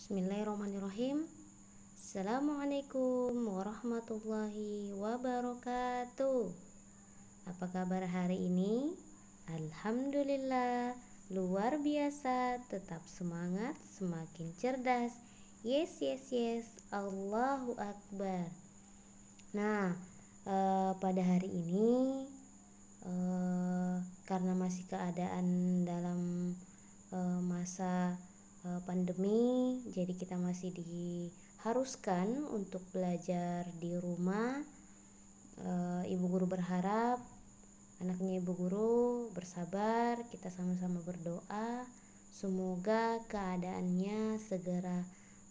Bismillahirrahmanirrahim. Assalamualaikum warahmatullahi wabarakatuh. Apa kabar hari ini? Alhamdulillah, luar biasa, tetap semangat, semakin cerdas. Yes, yes, yes. Allahu Akbar. Nah, eh, pada hari ini eh, karena masih keadaan dalam eh, masa eh, pandemi, jadi kita masih diharuskan untuk belajar di rumah. Eh, Ibu guru berharap anaknya ibu guru bersabar, kita sama-sama berdoa, semoga keadaannya segera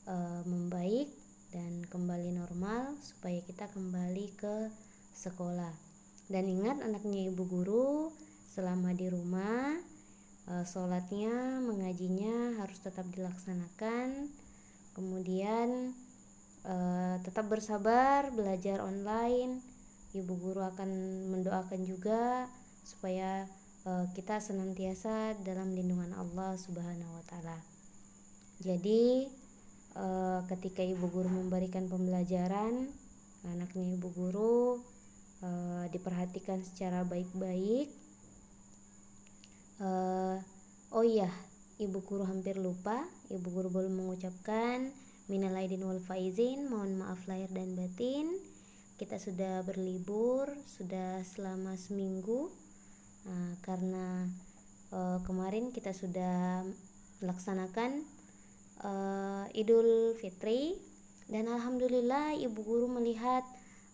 uh, membaik dan kembali normal supaya kita kembali ke sekolah. Dan ingat anaknya ibu guru selama di rumah uh, sholatnya, mengajinya harus tetap dilaksanakan. Kemudian uh, tetap bersabar belajar online ibu guru akan mendoakan juga supaya uh, kita senantiasa dalam lindungan Allah Subhanahu wa taala. Jadi uh, ketika ibu guru memberikan pembelajaran, anaknya ibu guru uh, diperhatikan secara baik-baik. Uh, oh iya, ibu guru hampir lupa, ibu guru belum mengucapkan minal aidin wal faizin, mohon maaf lahir dan batin. Kita sudah berlibur sudah selama seminggu nah, karena uh, kemarin kita sudah melaksanakan uh, Idul Fitri. Dan alhamdulillah ibu guru melihat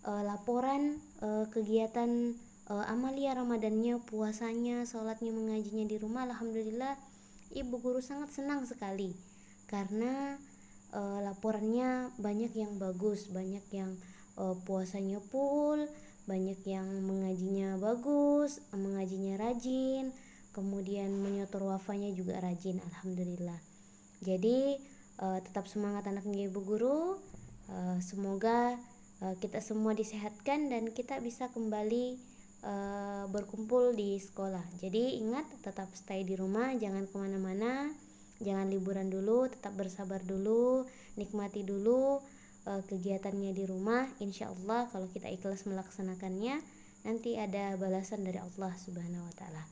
uh, laporan uh, kegiatan uh, amalia Ramadannya puasanya sholatnya mengajinya di rumah alhamdulillah ibu guru sangat senang sekali. Karena uh, laporannya banyak yang bagus banyak yang uh, puasanya full banyak yang mengajinya bagus mengajinya rajin kemudian menyotor wafanya juga rajin alhamdulillah. Jadi uh, tetap semangat anaknya ibu guru uh, semoga kita semua disehatkan dan kita bisa kembali uh, berkumpul di sekolah. Jadi ingat tetap stay di rumah jangan ke mana-mana jangan liburan dulu tetap bersabar dulu nikmati dulu uh, kegiatannya di rumah. Insya Allah kalau kita ikhlas melaksanakannya nanti ada balasan dari Allah Subhanahu Wa Taala.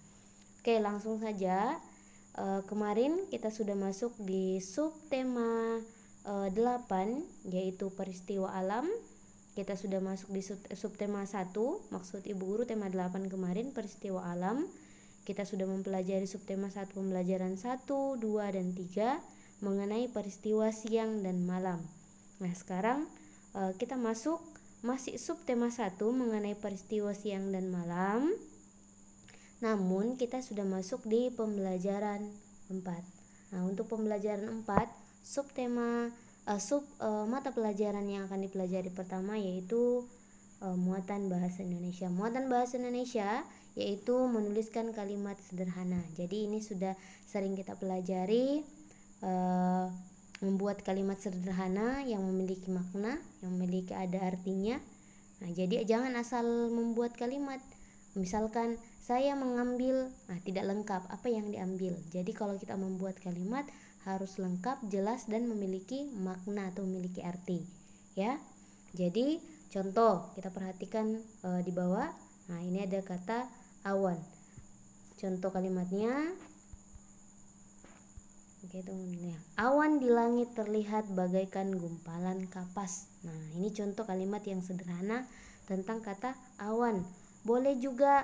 Oke langsung saja. Uh, kemarin kita sudah masuk di subtema uh, 8 yaitu peristiwa alam kita sudah masuk di sub, subtema 1 maksud ibu guru tema 8 kemarin peristiwa alam kita sudah mempelajari subtema 1 pembelajaran 1, 2, dan 3 mengenai peristiwa siang dan malam. Nah, sekarang uh, kita masuk masih subtema 1 mengenai peristiwa siang dan malam. Namun kita sudah masuk di pembelajaran 4. Nah, untuk pembelajaran 4, subtema uh, sub uh, mata pelajaran yang akan dipelajari pertama yaitu uh, muatan bahasa Indonesia. Muatan bahasa Indonesia yaitu menuliskan kalimat sederhana. Jadi ini sudah sering kita pelajari uh, membuat kalimat sederhana yang memiliki makna, yang memiliki ada artinya. Nah, jadi jangan asal membuat kalimat. Misalkan saya mengambil, nah tidak lengkap apa yang diambil. Jadi kalau kita membuat kalimat harus lengkap, jelas dan memiliki makna atau memiliki arti, ya. Jadi contoh kita perhatikan e, di bawah. Nah, ini ada kata awan. Contoh kalimatnya gitu ya. Awan di langit terlihat bagaikan gumpalan kapas. Nah, ini contoh kalimat yang sederhana tentang kata awan. Boleh juga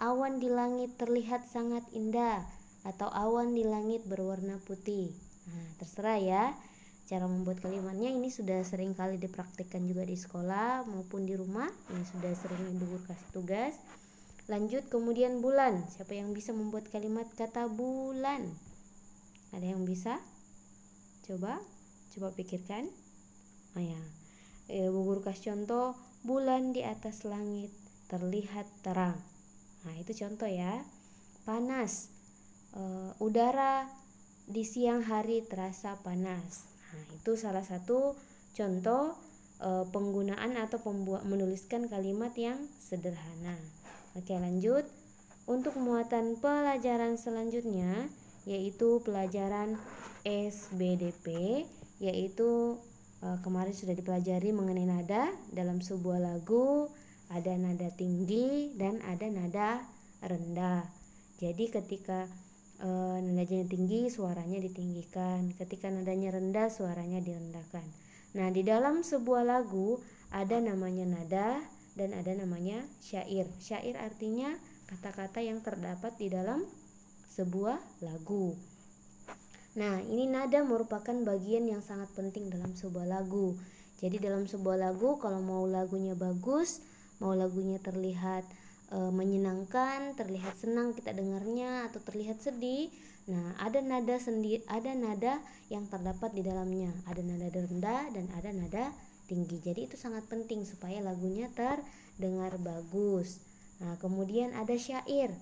awan di langit terlihat sangat indah atau awan di langit berwarna putih. Nah, terserah ya. Cara membuat kalimatnya ini sudah sering kali dipraktikkan juga di sekolah maupun di rumah. Ini sudah sering ibu kasih tugas. Lanjut kemudian bulan. Siapa yang bisa membuat kalimat kata bulan? Ada yang bisa? Coba, coba pikirkan. Oh ya, Ibu guru kasih contoh bulan di atas langit terlihat terang. Nah itu contoh ya. Panas, e, udara di siang hari terasa panas. Nah itu salah satu contoh e, penggunaan atau pembuat menuliskan kalimat yang sederhana. Oke lanjut. Untuk muatan pelajaran selanjutnya yaitu pelajaran SBDP yaitu e, kemarin sudah dipelajari mengenai nada dalam sebuah lagu ada nada tinggi dan ada nada rendah. Jadi ketika e, nadanya tinggi suaranya ditinggikan, ketika nadanya rendah suaranya direndahkan. Nah, di dalam sebuah lagu ada namanya nada dan ada namanya syair. Syair artinya kata-kata yang terdapat di dalam sebuah lagu. Nah, ini nada merupakan bagian yang sangat penting dalam sebuah lagu. Jadi dalam sebuah lagu kalau mau lagunya bagus, mau lagunya terlihat e, menyenangkan, terlihat senang kita dengarnya atau terlihat sedih, nah ada nada sendiri, ada nada yang terdapat di dalamnya. Ada nada rendah dan ada nada tinggi. Jadi itu sangat penting supaya lagunya terdengar bagus. Nah, kemudian ada syair.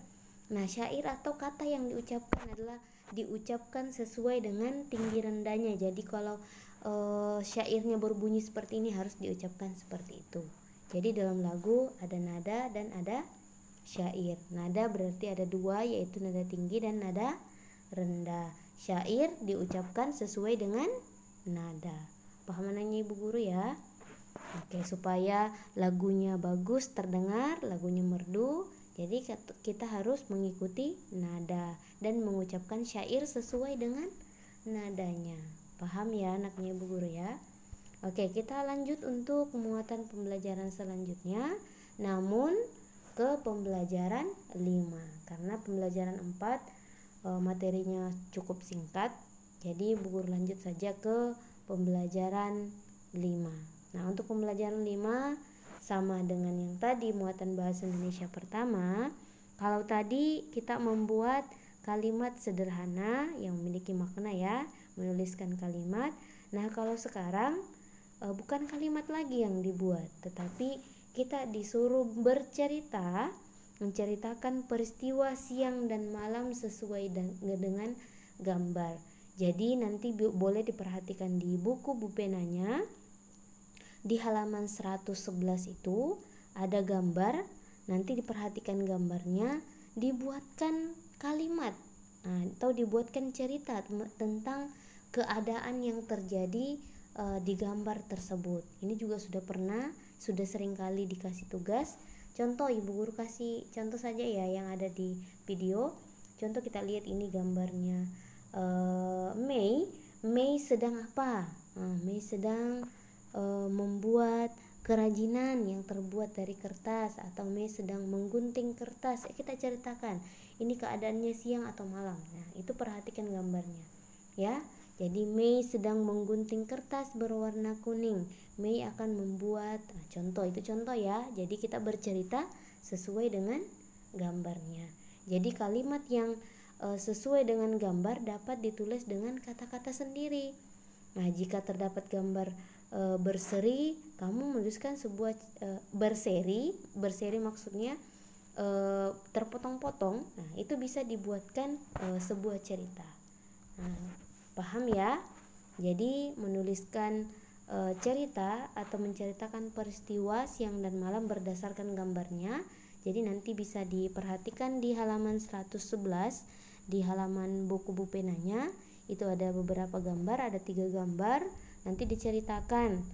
Nah, syair atau kata yang diucapkan adalah diucapkan sesuai dengan tinggi rendahnya. Jadi kalau e, syairnya berbunyi seperti ini harus diucapkan seperti itu. Jadi dalam lagu ada nada dan ada syair. Nada berarti ada dua yaitu nada tinggi dan nada rendah. Syair diucapkan sesuai dengan nada. Paham nanya ibu guru ya? Oke, supaya lagunya bagus terdengar, lagunya merdu, jadi kita harus mengikuti nada dan mengucapkan syair sesuai dengan nadanya. Paham ya anaknya Bu Guru ya? Oke, kita lanjut untuk muatan pembelajaran selanjutnya. Namun ke pembelajaran 5 karena pembelajaran 4 e, materinya cukup singkat. Jadi Bu Guru lanjut saja ke pembelajaran 5. Nah, untuk pembelajaran 5 sama dengan yang tadi muatan bahasa Indonesia pertama kalau tadi kita membuat kalimat sederhana yang memiliki makna ya menuliskan kalimat nah kalau sekarang e, bukan kalimat lagi yang dibuat tetapi kita disuruh bercerita menceritakan peristiwa siang dan malam sesuai dengan gambar. Jadi nanti boleh diperhatikan di buku bupenanya di halaman 111 itu ada gambar. Nanti diperhatikan gambarnya. Dibuatkan kalimat nah, atau dibuatkan cerita tentang keadaan yang terjadi uh, di gambar tersebut. Ini juga sudah pernah sudah sering kali dikasih tugas. Contoh ibu guru kasih contoh saja ya yang ada di video. Contoh kita lihat ini gambarnya. Uh, Mei Mei sedang apa? Uh, Mei sedang e, membuat kerajinan yang terbuat dari kertas atau Mei sedang menggunting kertas. Ya kita ceritakan ini keadaannya siang atau malam. Nah itu perhatikan gambarnya ya jadi Mei sedang menggunting kertas berwarna kuning. Mei akan membuat nah, contoh itu contoh ya. Jadi kita bercerita sesuai dengan gambarnya. Jadi kalimat yang e, sesuai dengan gambar dapat ditulis dengan kata-kata sendiri. Nah jika terdapat gambar e, berseri kamu menuliskan sebuah e, berseri berseri maksudnya e, terpotong-potong nah itu bisa dibuatkan e, sebuah cerita. Nah, paham ya? Jadi menuliskan e, cerita atau menceritakan peristiwa siang dan malam berdasarkan gambarnya jadi nanti bisa diperhatikan di halaman 111 di halaman buku bupenanya. Itu ada beberapa gambar ada tiga gambar nanti diceritakan.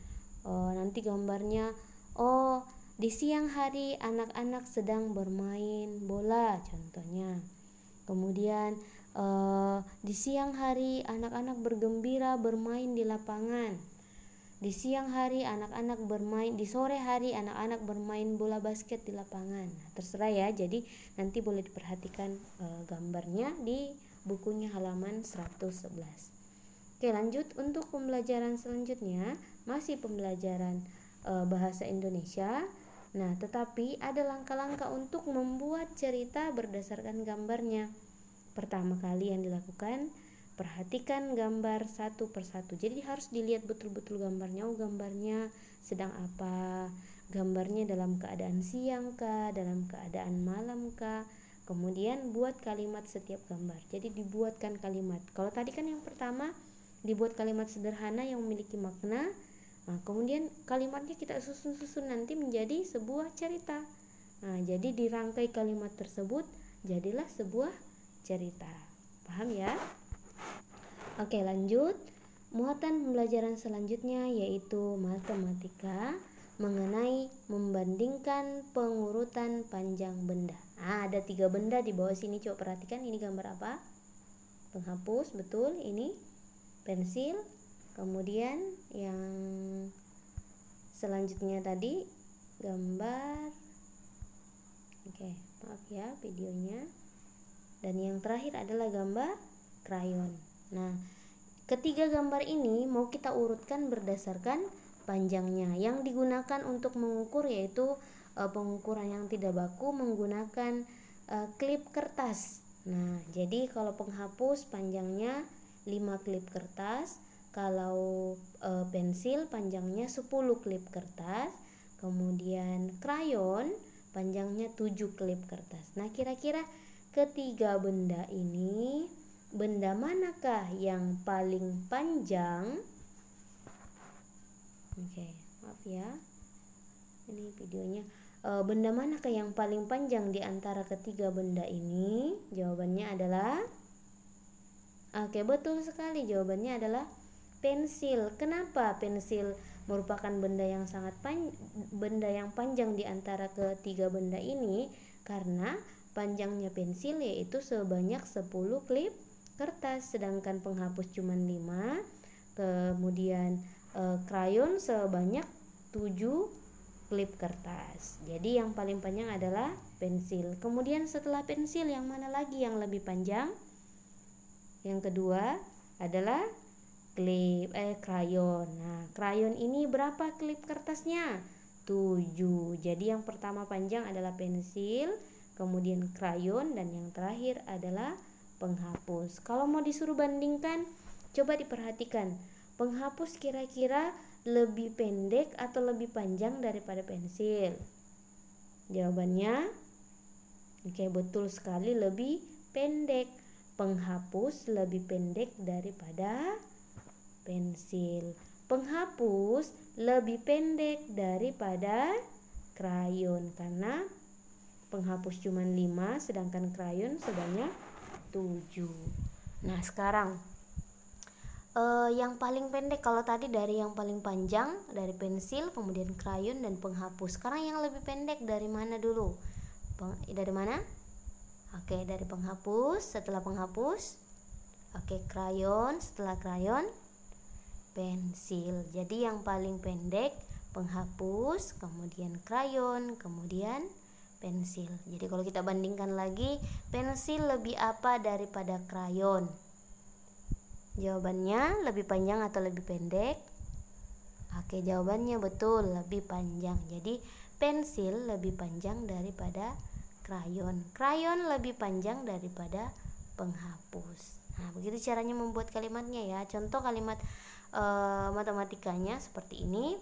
Oh, nanti gambarnya oh di siang hari anak-anak sedang bermain bola contohnya. Kemudian uh, di siang hari anak-anak bergembira bermain di lapangan di siang hari anak-anak bermain di sore hari anak-anak bermain bola basket di lapangan terserah ya jadi nanti boleh diperhatikan uh, gambarnya di bukunya halaman 111 Oke, lanjut untuk pembelajaran selanjutnya, masih pembelajaran e, bahasa Indonesia. Nah, tetapi ada langkah-langkah untuk membuat cerita berdasarkan gambarnya. Pertama kali yang dilakukan, perhatikan gambar satu persatu. Jadi harus dilihat betul-betul gambarnya. Oh, gambarnya sedang apa? Gambarnya dalam keadaan siang kah, dalam keadaan malam kah? Kemudian buat kalimat setiap gambar. Jadi dibuatkan kalimat. Kalau tadi kan yang pertama dibuat kalimat sederhana yang memiliki makna nah, kemudian kalimatnya kita susun-susun nanti menjadi sebuah cerita nah, jadi dirangkai kalimat tersebut jadilah sebuah cerita paham ya oke lanjut muatan pembelajaran selanjutnya yaitu matematika mengenai membandingkan pengurutan panjang benda. Nah, ada tiga benda di bawah sini. Coba perhatikan ini gambar apa? Penghapus, betul. Ini pensil. Kemudian yang selanjutnya tadi gambar. Oke, maaf ya videonya. Dan yang terakhir adalah gambar krayon. Nah, Ketiga gambar ini mau kita urutkan berdasarkan panjangnya. Yang digunakan untuk mengukur yaitu e, pengukuran yang tidak baku menggunakan e, klip kertas. Nah, jadi kalau penghapus panjangnya 5 klip kertas, kalau e, pensil panjangnya 10 klip kertas, kemudian krayon panjangnya 7 klip kertas. Nah, kira-kira ketiga benda ini benda manakah yang paling panjang? Oke, maaf ya. Ini videonya. E, benda manakah yang paling panjang di antara ketiga benda ini? Jawabannya adalah Oke, betul sekali. Jawabannya adalah pensil. Kenapa pensil merupakan benda yang sangat pan benda yang panjang di antara ketiga benda ini? Karena panjangnya pensil yaitu sebanyak 10 klip kertas sedangkan penghapus cuma 5 kemudian e, krayon sebanyak 7 klip kertas. Jadi yang paling panjang adalah pensil. Kemudian setelah pensil yang mana lagi yang lebih panjang? Yang kedua adalah klip eh krayon. Nah krayon ini berapa klip kertasnya? 7 jadi yang pertama panjang adalah pensil kemudian krayon dan yang terakhir adalah penghapus. Kalau mau disuruh bandingkan, coba diperhatikan. Penghapus kira-kira lebih pendek atau lebih panjang daripada pensil? Jawabannya Oke, betul sekali lebih pendek. Penghapus lebih pendek daripada pensil. Penghapus lebih pendek daripada krayon karena penghapus cuma 5 sedangkan krayon sebanyak 7 nah sekarang. Uh, yang paling pendek kalau tadi dari yang paling panjang dari pensil kemudian krayon dan penghapus. Sekarang yang lebih pendek dari mana dulu? Peng, dari mana? Oke dari penghapus setelah penghapus. Oke krayon setelah krayon pensil. Jadi yang paling pendek penghapus kemudian krayon kemudian pensil. Jadi kalau kita bandingkan lagi, pensil lebih apa daripada krayon? Jawabannya lebih panjang atau lebih pendek? Oke, jawabannya betul, lebih panjang. Jadi pensil lebih panjang daripada krayon. Krayon lebih panjang daripada penghapus. Nah, begitu caranya membuat kalimatnya ya. Contoh kalimat e, matematikanya seperti ini.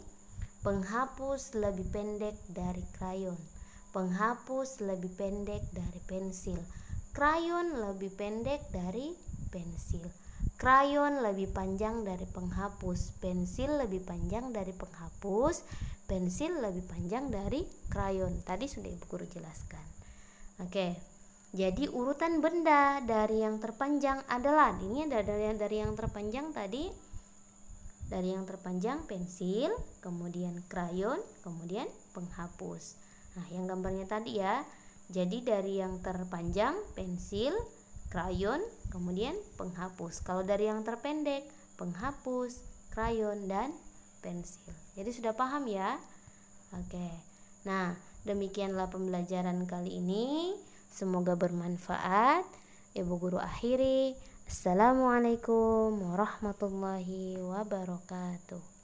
Penghapus lebih pendek dari krayon Penghapus lebih pendek dari pensil. Krayon lebih pendek dari pensil. Krayon lebih panjang dari penghapus. Pensil lebih panjang dari penghapus. Pensil lebih panjang dari krayon. Tadi sudah Ibu Guru jelaskan. Oke. Jadi urutan benda dari yang terpanjang adalah ini dari dari yang terpanjang tadi dari yang terpanjang pensil, kemudian krayon, kemudian penghapus. Nah, yang gambarnya tadi ya. Jadi dari yang terpanjang pensil, krayon, kemudian penghapus. Kalau dari yang terpendek, penghapus, krayon dan pensil. Jadi sudah paham ya? Oke. Nah, demikianlah pembelajaran kali ini. Semoga bermanfaat. Ibu guru akhiri. Assalamualaikum warahmatullahi wabarakatuh.